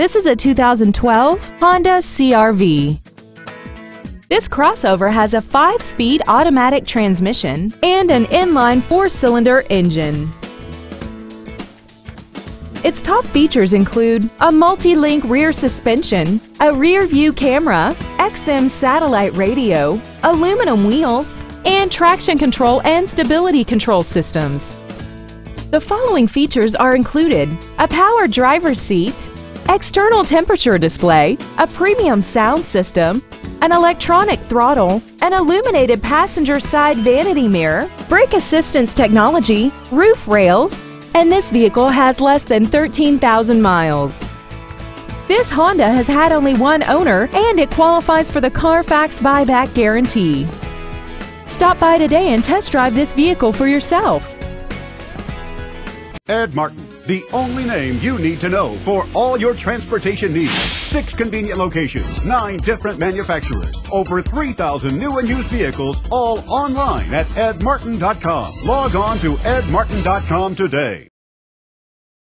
This is a 2012 Honda CRV. This crossover has a 5-speed automatic transmission and an inline 4-cylinder engine. Its top features include a multi-link rear suspension, a rear view camera, XM satellite radio, aluminum wheels, and traction control and stability control systems. The following features are included a power driver's seat, external temperature display, a premium sound system, an electronic throttle, an illuminated passenger side vanity mirror, brake assistance technology, roof rails, and this vehicle has less than 13,000 miles. This Honda has had only one owner and it qualifies for the Carfax buyback guarantee. Stop by today and test drive this vehicle for yourself. Ed Martin, the only name you need to know for all your transportation needs. Six convenient locations, nine different manufacturers, over 3,000 new and used vehicles, all online at edmartin.com. Log on to edmartin.com today.